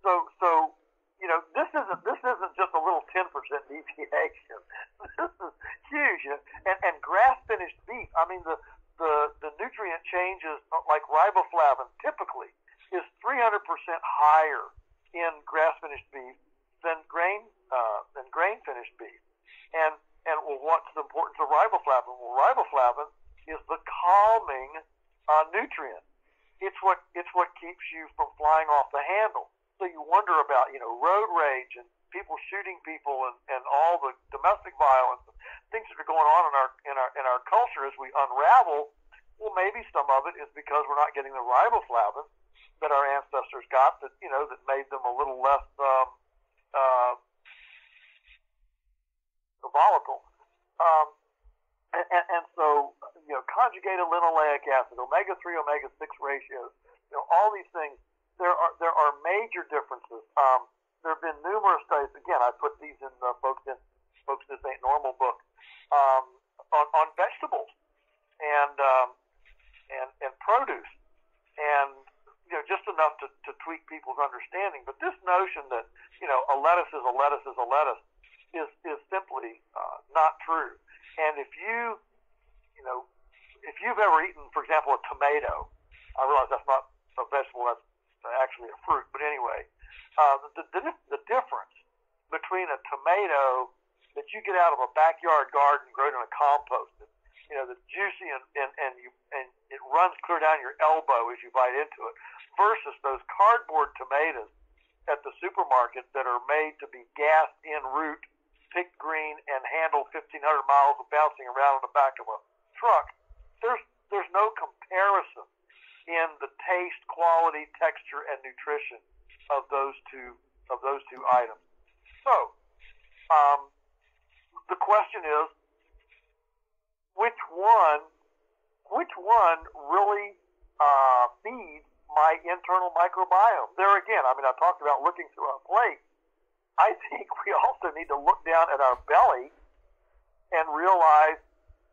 Speaker 2: so, so you know, this isn't this isn't just a little 10% deviation. this is huge. You know? And and grass finished beef. I mean, the the the nutrient changes uh, like riboflavin typically is 300% higher in grass finished beef than grain uh, than grain finished beef. And and well, what's the importance of riboflavin? Well, riboflavin is the calming uh, nutrient. It's what it's what keeps you from flying off the handle. So you wonder about you know road rage and people shooting people and, and all the domestic violence things that are going on in our in our in our culture as we unravel. Well, maybe some of it is because we're not getting the riboflavin that our ancestors got that you know that made them a little less um, uh, volatile. Um, and, and, and so, you know, conjugated linoleic acid, omega three, omega six ratios, you know, all these things. There are there are major differences. Um, there have been numerous studies. Again, I put these in the folks in folks this ain't normal book um, on on vegetables and um, and and produce and you know just enough to, to tweak people's understanding. But this notion that you know a lettuce is a lettuce is a lettuce is is simply uh, not true. And if you you know if you've ever eaten, for example, a tomato, I realize that's not a vegetable, that's actually a fruit. But anyway, uh, the, the the difference between a tomato that you get out of a backyard garden grown in a compost, that, you know, that's juicy and, and, and you and it runs clear down your elbow as you bite into it, versus those cardboard tomatoes at the supermarket that are made to be gassed in root, picked green, and handled 1,500 miles of bouncing around in the back of a truck. There's there's no comparison in the taste, quality, texture, and nutrition of those two of those two items. So, um, the question is, which one, which one really uh, feeds my internal microbiome? There again, I mean, I talked about looking through our plate. I think we also need to look down at our belly and realize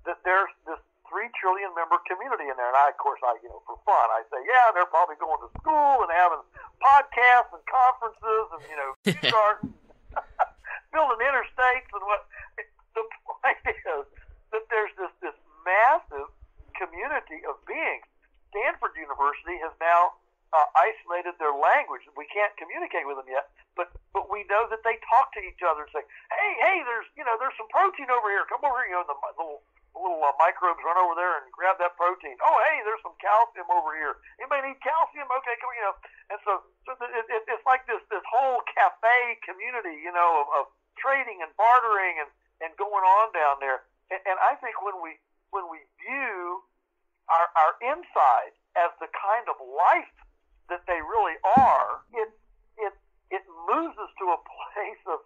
Speaker 2: that there's this three trillion member community in there. And I, of course, I, you know, for fun, I say, yeah, they're probably going to school and having podcasts and conferences and, you know, kindergarten, building interstates and what. The point is that there's this, this massive community of beings. Stanford University has now uh, isolated their language. We can't communicate with them yet, but but we know that they talk to each other and say, "Hey, hey, there's you know there's some protein over here. Come over here." You know, the, the little little uh, microbes run over there and grab that protein. Oh, hey, there's some calcium over here. Anybody need calcium? Okay, come you know. And so, so it, it, it's like this this whole cafe community, you know, of, of trading and bartering and and going on down there. And, and I think when we when we view our our inside as the kind of life that they really are, it it it moves us to a place of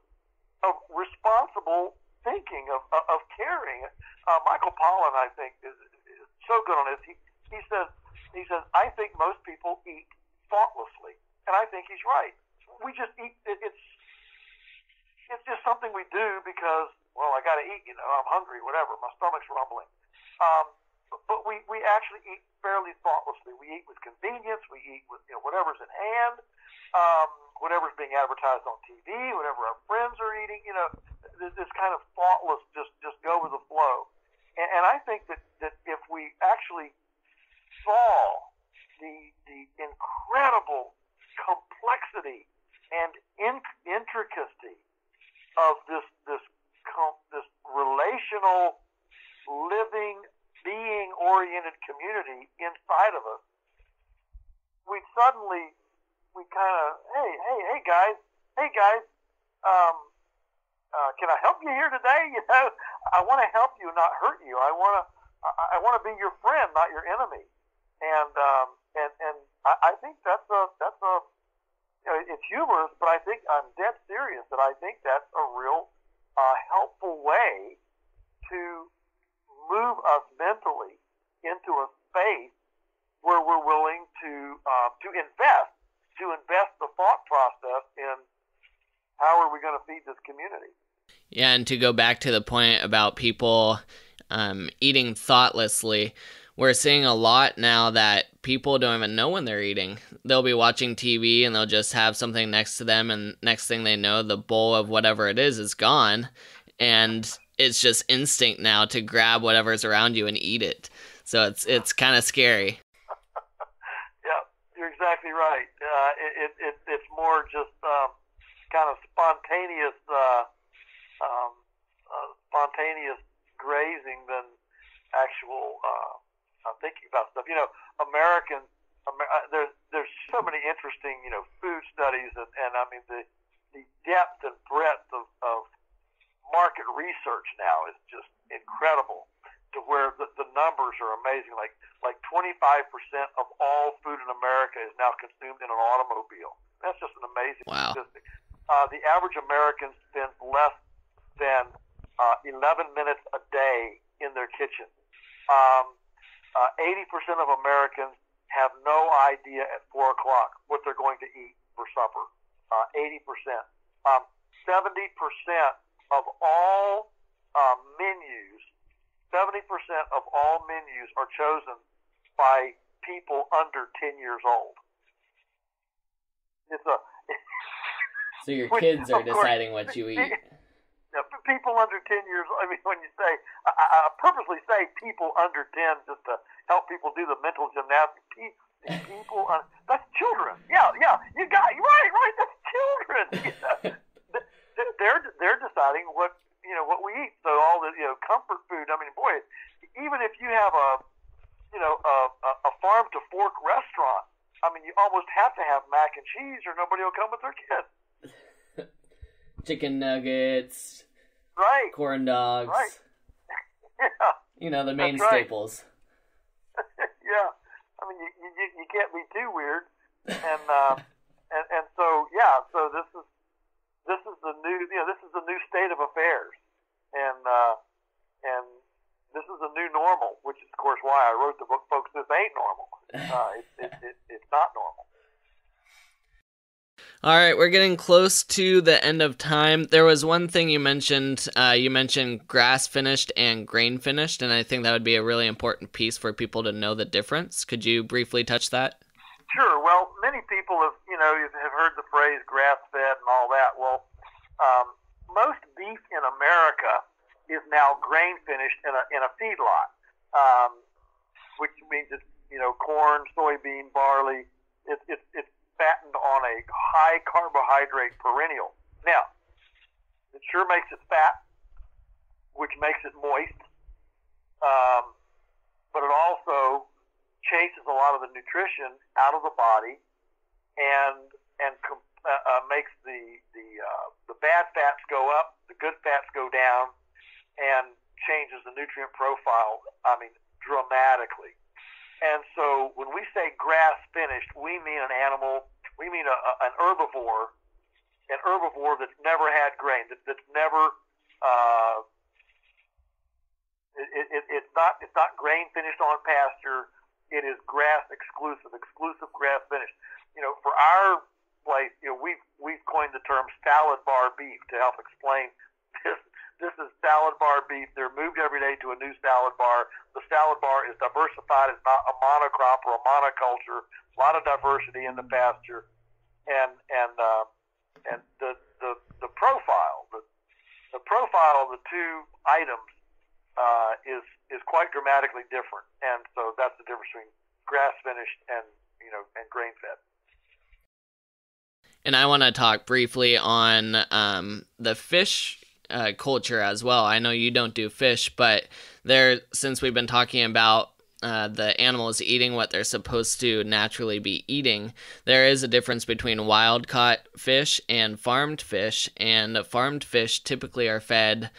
Speaker 2: of responsible thinking, of of, caring. Uh, Michael Pollan, I think, is, is so good on this. He he says he says I think most people eat thoughtlessly, and I think he's right. We just eat. It, it's it's just something we do because well, I got to eat. You know, I'm hungry. Whatever. My stomach's rumbling. Um, but we, we actually eat fairly thoughtlessly. We eat with convenience. We eat with you know whatever's in hand, um, whatever's being advertised on TV, whatever our friends are eating. You know, this, kind of thoughtless, just just go with the flow. And, and I think that that if we actually saw the the incredible complexity and in, intricacy of this this this relational living being oriented community inside of us, we suddenly we kind of hey hey hey guys hey guys um, uh, can I help you here today? You know, I want to help you, not hurt you. I want to I, I want to be your friend, not your enemy. And um, and and I, I think that's a that's a you know, it's humorous, but I think I'm dead serious that I think that's a real uh, helpful way to move us mentally into a space where we're willing to uh, to invest to invest the thought process in how are we going to feed this community.
Speaker 1: Yeah, and to go back to the point about people um, eating thoughtlessly, we're seeing a lot now that people don't even know when they're eating. They'll be watching TV and they'll just have something next to them, and next thing they know, the bowl of whatever it is is gone. And it's just instinct now to grab whatever's around you and eat it. So it's it's kind of scary.
Speaker 2: yeah, you're exactly right. Uh, it, it, it's more just um, kind of spontaneous uh, um, uh, spontaneous grazing than actual uh, uh, thinking about stuff. You know, Americans. Amer- uh, there's there's so many interesting you know food studies and, and I mean the the depth and breadth of, of market research now is just incredible to where the, the numbers are amazing. Like like 25% of all food in America is now consumed in an automobile. That's just an amazing
Speaker 1: wow.
Speaker 2: statistic. Uh, the average American spends less than uh, 11 minutes a day in their kitchen. Um, uh, 80% of Americans have no idea at 4 o'clock what they're going to eat for supper. Uh, 80%. Um, 70% of all uh, menus, 70% of all menus are chosen by people under 10 years old. It's a.
Speaker 1: so your kids are deciding what you eat.
Speaker 2: People under 10 years, I mean, when you say, I, I purposely say people under 10 just to help people do the mental gymnastics. People, uh, that's children. Yeah, yeah, you got, right, right, that's children. they're, they're deciding what, you know, what we eat. So all the, you know, comfort food, I mean, boy, even if you have a, you know, a, a farm to fork restaurant, I mean, you almost have to have mac and cheese or nobody will come with their kids.
Speaker 1: Chicken nuggets,
Speaker 2: right?
Speaker 1: Corn dogs,
Speaker 2: right? yeah,
Speaker 1: you know the main
Speaker 2: right.
Speaker 1: staples.
Speaker 2: yeah, I mean, you, you you can't be too weird, and uh, and and so yeah, so this is this is the new you know this is the new state of affairs, and uh, and this is the new normal, which is of course why I wrote the book, folks. This ain't normal. Uh, it, it, it, it's not normal.
Speaker 1: All right, we're getting close to the end of time. There was one thing you mentioned. Uh, you mentioned grass finished and grain finished, and I think that would be a really important piece for people to know the difference. Could you briefly touch that?
Speaker 2: Sure. Well, many people have, you know, have heard the phrase grass fed and all that. Well, um, most beef in America is now grain finished in a in a feedlot, um, which means it's you know corn, soybean, barley. It's it's it's fattened on a high carbohydrate perennial. Now, it sure makes it fat, which makes it moist, um, but it also chases a lot of the nutrition out of the body and and com- uh, uh, makes the the uh, the bad fats go up, the good fats go down, and changes the nutrient profile. I mean, dramatically. And so when we say grass finished, we mean an animal, we mean a, a, an herbivore, an herbivore that's never had grain, that, that's never, uh, it, it, it's not it's not grain finished on pasture. It is grass exclusive, exclusive grass finished. You know, for our place, you know, we've we've coined the term salad bar beef to help explain this this is salad bar beef. They're moved every day to a new salad bar. The salad bar is diversified. It's not a monocrop or a monoculture. A lot of diversity in the pasture, and and uh, and the the the profile the the profile of the two items uh, is is quite dramatically different, and so that's the difference between grass finished and you know and grain fed.
Speaker 1: And I want to talk briefly on um, the fish uh, culture as well. I know you don't do fish, but there, since we've been talking about uh, the animals eating what they're supposed to naturally be eating, there is a difference between wild caught fish and farmed fish. And farmed fish typically are fed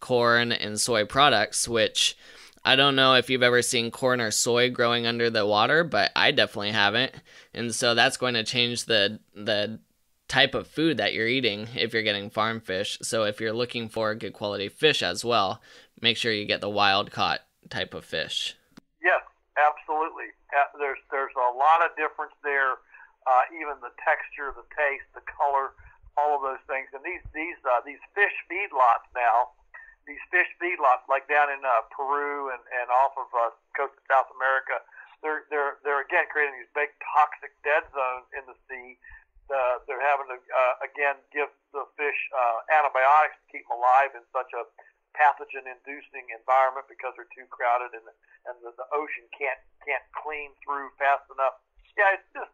Speaker 1: corn and soy products, which I don't know if you've ever seen corn or soy growing under the water, but I definitely haven't. And so that's going to change the the type of food that you're eating if you're getting farm fish. So if you're looking for good quality fish as well, make sure you get the wild caught type of fish.
Speaker 2: Yes, absolutely. There's there's a lot of difference there. Uh, even the texture, the taste, the color, all of those things. And these these uh, these fish feedlots now, these fish feedlots like down in uh, Peru and, and off of uh, coast of South America, they're they're they're again creating these big toxic dead zones in the sea. Uh, they're having to uh, again give the fish uh, antibiotics to keep them alive in such a pathogen-inducing environment because they're too crowded and and the, the ocean can't can't clean through fast enough. Yeah, it's just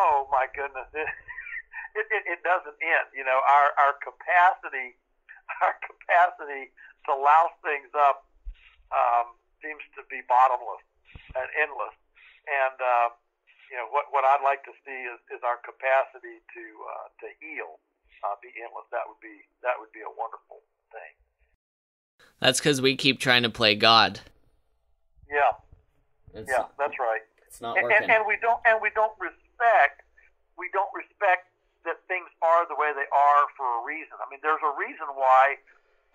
Speaker 2: oh my goodness, it it, it, it doesn't end. You know, our our capacity our capacity to louse things up um, seems to be bottomless and endless. And uh, you know what what I'd like to see is, is our capacity to uh, to heal uh, be endless. That would be that would be a wonderful thing.
Speaker 1: That's because we keep trying to play God.
Speaker 2: Yeah, it's, yeah, that's right.
Speaker 1: It's not
Speaker 2: and,
Speaker 1: working.
Speaker 2: And, and we don't and we don't respect we don't respect that things are the way they are for a reason. I mean, there's a reason why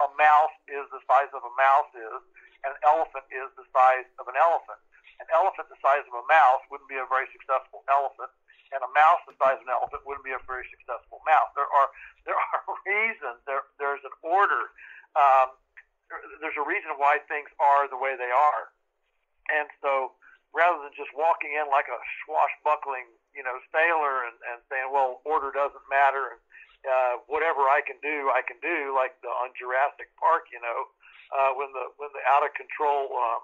Speaker 2: a mouse is the size of a mouse is, and an elephant is the size of an elephant an elephant the size of a mouse wouldn't be a very successful elephant, and a mouse the size of an elephant wouldn't be a very successful mouse. There are there are reasons. There there's an order. Um, there's a reason why things are the way they are, and so rather than just walking in like a swashbuckling you know sailor and, and saying, well, order doesn't matter, and uh, whatever I can do, I can do, like the on Jurassic Park, you know, uh, when the when the out of control um,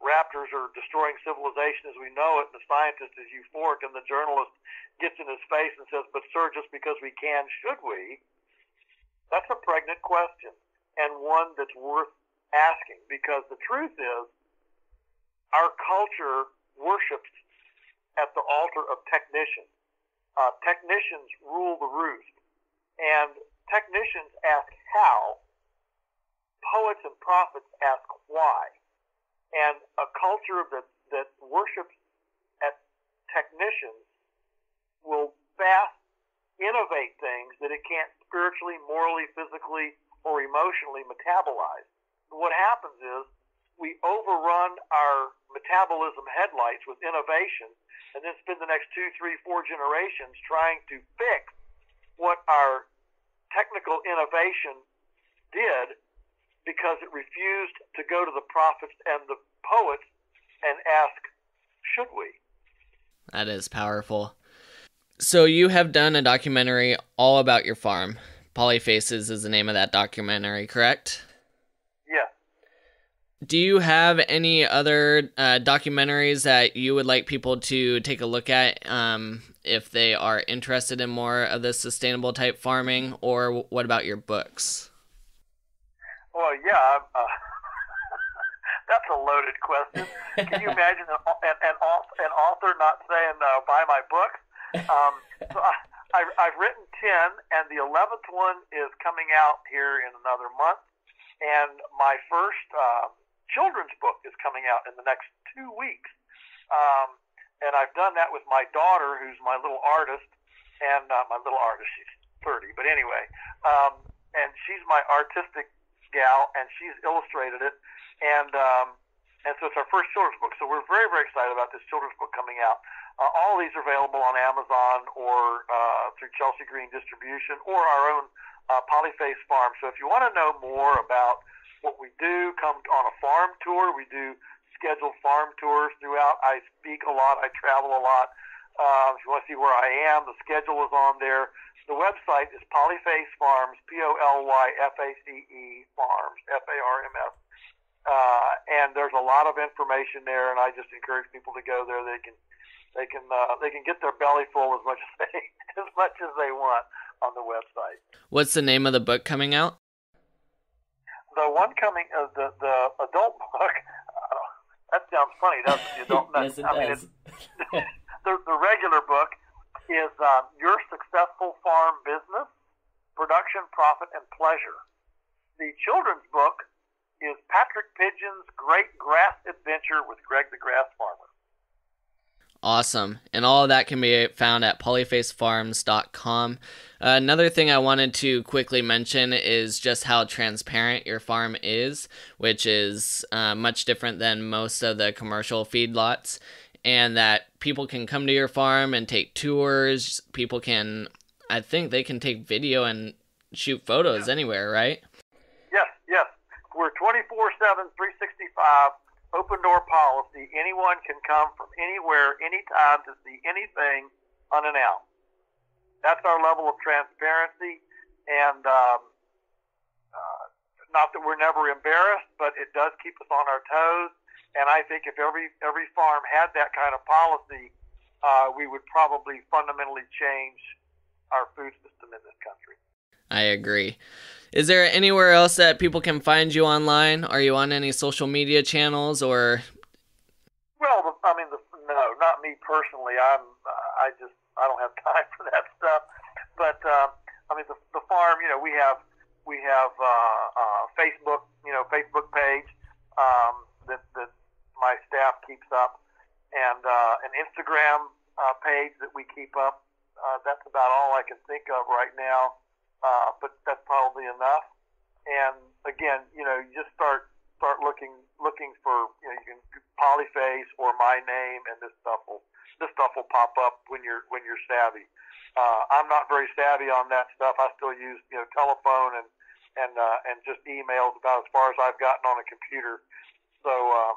Speaker 2: raptors are destroying civilization as we know it, and the scientist is euphoric, and the journalist gets in his face and says, But, sir, just because we can, should we? That's a pregnant question, and one that's worth asking, because the truth is, our culture worships at the altar of technicians. Uh, technicians rule the roost, and technicians ask how, poets and prophets ask why and a culture that, that worships at technicians will fast innovate things that it can't spiritually, morally, physically, or emotionally metabolize. What happens is we overrun our metabolism headlights with innovation and then spend the next two, three, four generations trying to fix what our technical innovation did because it refused to go to the prophets and the poets and ask, should we?
Speaker 1: That is powerful. So you have done a documentary all about your farm. Polyfaces is the name of that documentary, correct?
Speaker 2: Yeah.
Speaker 1: Do you have any other uh, documentaries that you would like people to take a look at um, if they are interested in more of this sustainable type farming, or what about your books?
Speaker 2: Well, yeah, uh, that's a loaded question. Can you imagine an, an, an author not saying uh, buy my book? Um, so I, I, I've written ten, and the eleventh one is coming out here in another month. And my first uh, children's book is coming out in the next two weeks. Um, and I've done that with my daughter, who's my little artist, and uh, my little artist. She's 30, but anyway, um, and she's my artistic gal, and she's illustrated it, and um, and so it's our first children's book. So we're very very excited about this children's book coming out. Uh, all these are available on Amazon or uh, through Chelsea Green Distribution or our own uh, Polyface Farm. So if you want to know more about what we do, come on a farm tour. We do scheduled farm tours throughout. I speak a lot. I travel a lot. Uh, if you want to see where I am, the schedule is on there. The website is Polyface Farms, P O L Y F A C E Farms, F A R M S. Uh, and there's a lot of information there, and I just encourage people to go there. They can, they can, uh, they can get their belly full as much as they, as much as they want on the website.
Speaker 1: What's the name of the book coming out?
Speaker 2: The one coming, uh, the the adult book. Uh, that sounds funny, doesn't it? The adult,
Speaker 1: yes, it
Speaker 2: I
Speaker 1: does.
Speaker 2: Mean, the the regular book is uh, Your Successful Farm Business Production, Profit, and Pleasure. The children's book is Patrick Pigeon's Great Grass Adventure with Greg the Grass Farmer.
Speaker 1: Awesome. And all of that can be found at polyfacefarms.com. Another thing I wanted to quickly mention is just how transparent your farm is, which is uh, much different than most of the commercial feedlots, and that people can come to your farm and take tours. People can, I think they can take video and shoot photos anywhere, right?
Speaker 2: Yes, yes. We're 24 7, 365 open door policy. Anyone can come from anywhere, anytime to see anything unannounced. That's our level of transparency, and um, uh, not that we're never embarrassed, but it does keep us on our toes. And I think if every every farm had that kind of policy, uh, we would probably fundamentally change our food system in this country.
Speaker 1: I agree. Is there anywhere else that people can find you online? Are you on any social media channels or?
Speaker 2: Well, I mean, the, no, not me personally. I'm, uh, I just, I don't have time for that stuff. But uh, I mean, the, the farm, you know, we have, we have uh, uh, Facebook, you know, Facebook page um, that that my staff keeps up, and uh, an Instagram uh, page that we keep up. Uh, that's about all I can think of right now uh, but that's probably enough. And again, you know, you just start start looking looking for you know you can polyface or my name, and this stuff will this stuff will pop up when you're when you're savvy. Uh, I'm not very savvy on that stuff. I still use you know telephone and and uh, and just emails about as far as I've gotten on a computer. So uh,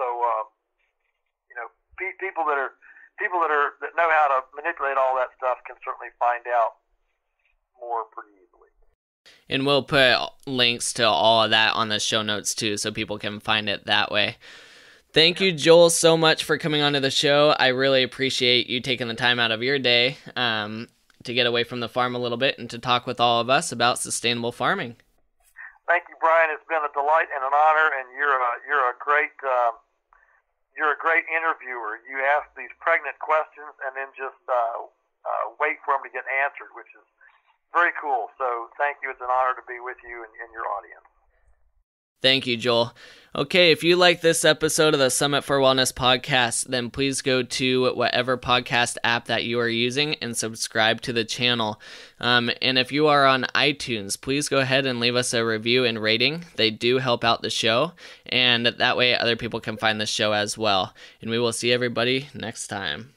Speaker 2: so uh, you know pe- people that are people that are that know how to manipulate all that stuff can certainly find out more pretty easily.
Speaker 1: And we'll put links to all of that on the show notes too, so people can find it that way. Thank you, Joel, so much for coming onto the show. I really appreciate you taking the time out of your day um, to get away from the farm a little bit and to talk with all of us about sustainable farming.
Speaker 2: Thank you, Brian. It's been a delight and an honor, and you're a you're a great uh, you're a great interviewer. You ask these pregnant questions and then just uh, uh, wait for them to get answered, which is very cool. So thank you. It's an honor to be with you and, and your audience.
Speaker 1: Thank you, Joel. Okay, if you like this episode of the Summit for Wellness podcast, then please go to whatever podcast app that you are using and subscribe to the channel. Um, and if you are on iTunes, please go ahead and leave us a review and rating. They do help out the show, and that way other people can find the show as well. And we will see everybody next time.